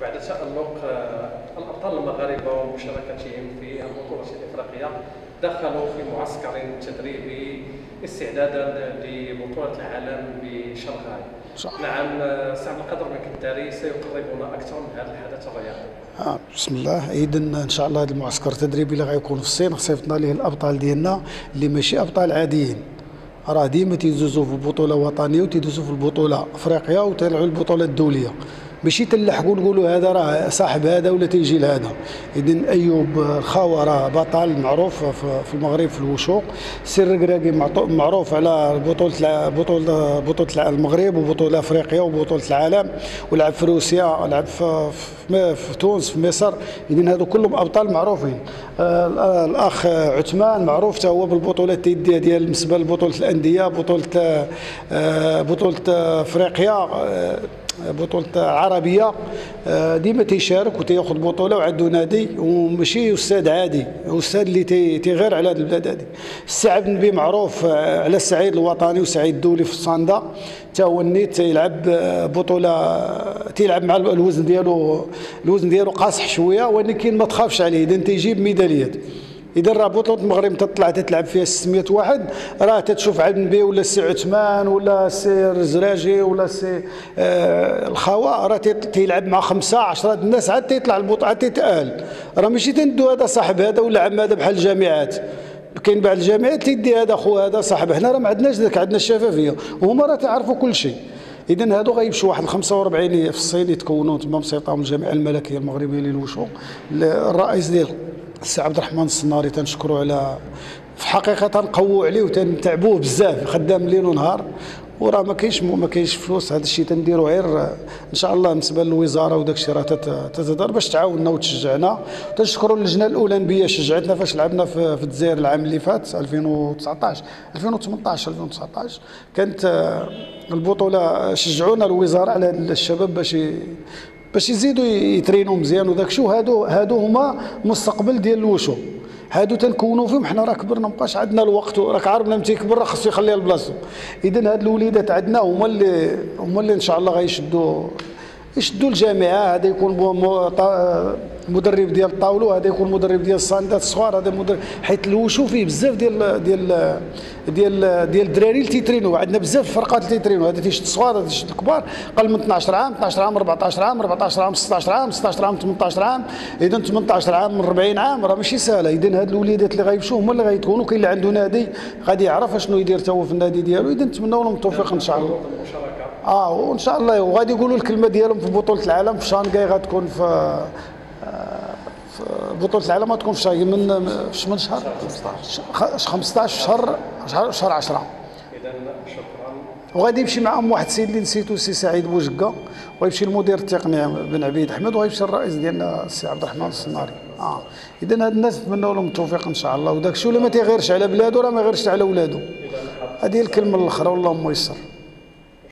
بعد تألق آه، الأبطال المغاربة ومشاركتهم في البطولة الإفريقية دخلوا في معسكر تدريبي استعدادا لبطولة العالم بشنغهاي. صح. نعم آه، سعد القدر بن كداري سيقربنا أكثر من هذا الحدث الرياضي آه بسم الله. اذا إن شاء الله هذا المعسكر التدريبي اللي غيكون في الصين. صيفطنا ليه الأبطال ديالنا اللي ماشي أبطال عاديين. راه ديما تيدوزوا في البطوله الوطنيه وتيدوزوا في البطولة افريقيا وتلعبوا البطولة الدولية. ماشي تلحقوا نقولوا هذا راه صاحب هذا ولا تيجي لهذا. اذا أيوب الخاوه راه بطل معروف في المغرب في الوشوق. سر معطو- معروف على بطولة بطوله بطولة المغرب وبطولة أفريقيا وبطولة العالم. ولعب في روسيا لعب في, في, تونس في مصر. اذا هذو كلهم أبطال معروفين. آه، الأخ عثمان معروف حتى هو بالبطولات اليدية ديال بالنسبة لبطولة الأندية بطولة آه، بطولة أفريقيا. بطولة عربية آه، ديما تيشارك وتياخذ بطولة وعنده نادي. وماشي أستاذ عادي أستاذ اللي تي- تيغير على هذه البلاد هذه السعد النبي معروف آه، على الصعيد الوطني والصعيد الدولي في الصاندا حتى هو النيت تيلعب آه، بطولة تيلعب مع الوزن ديالو الوزن ديالو قاصح شوية ولكن ما تخافش عليه. إذا تيجيب ميداليات. إذا راه بطوله المغرب تطلع تتلعب فيها 600 واحد راه تتشوف عبد النبي ولا السي عثمان ولا السي الزراجي ولا السي آه الخوا راه تيلعب مع خمسة 10 الناس عاد تيطلع البطولة عاد تيتأهل. راه ماشي تندو هذا صاحب هذا ولا عم هذا بحال الجامعات. كاين بعض الجامعات تيدي هذا خو هذا صاحب حنا راه ما عندناش ذاك عندنا الشفافية. وهما راه تعرفوا كل شيء. إذا هادو غيمشوا واحد 45 في الصين يتكونوا تما مسيطرهم الجامعة الملكية المغربية للوشو الرئيس ديال السي عبد الرحمن الصناري تنشكروا على في حقيقة تنقووا عليه وتنتعبوه بزاف خدام ليل ونهار وراه ما كاينش ما كاينش فلوس هذا الشيء تنديرو غير إن شاء الله بالنسبة للوزارة وداك الشيء راه تت- تتدار باش تعاوننا وتشجعنا. تنشكروا اللجنة الاولمبيه شجعتنا فاش لعبنا في, في الجزائر العام اللي فات 2019 2018 2019 كانت آه، البطولة شجعونا الوزارة على الشباب باش باش يزيدوا يترينوا مزيان وداك الشيء وهادو هادو هما مستقبل ديال الوشو. هادو تنكونوا فيهم حنا راه كبرنا مابقاش عندنا الوقت راك عارف لما تيكبر راه خصو يخليها لبلاصتو. اذا هاد الوليدات عندنا هما اللي هما اللي إن شاء الله غيشدوا يشدوا الجامعة هذا يكون مدرب ديال الطاولو هذا يكون مدرب ديال الصندات الصغار هذا مدرب حيت الوشو فيه بزاف ديال ديال ديال ديال الدراري اللي تيترينوا. عندنا بزاف الفرقات اللي تيترينوا. هذا تيشد الصغار هذا تيشد الكبار قل من 12 عام 12 عام 14 عام 14 عام 16 عام 16 عام 18 عام. اذا 18 عام من 40 عام راه ماشي سهله اذا هاد الوليدات اللي غيمشوا هما اللي غيتكونوا كاين اللي عنده نادي غادي يعرف أشنو يدير تا هو في النادي ديالو. اذا نتمنوا لهم التوفيق إن شاء الله. آه وان شاء الله وغادي يقولوا الكلمة ديالهم في بطولة العالم في شانغاي غتكون في آه، في بطولة العالم غتكون في شانغاي من في شهر؟ 15 15 شهر شهر شهر 10 إذا شكرا وغادي يمشي معهم واحد السيد اللي نسيتو السي سعيد بوجكا ويمشي المدير التقني بن عبيد احمد ويمشي الرئيس ديالنا السي عبد الرحمن الصناري. آه. إذا هاد الناس نتمنوا لهم التوفيق إن شاء الله. وداك الشيء ولا ما تيغيرش على بلادو راه ما يغيرش على ولادو. هذه الكلمة الأخرى والله ميسر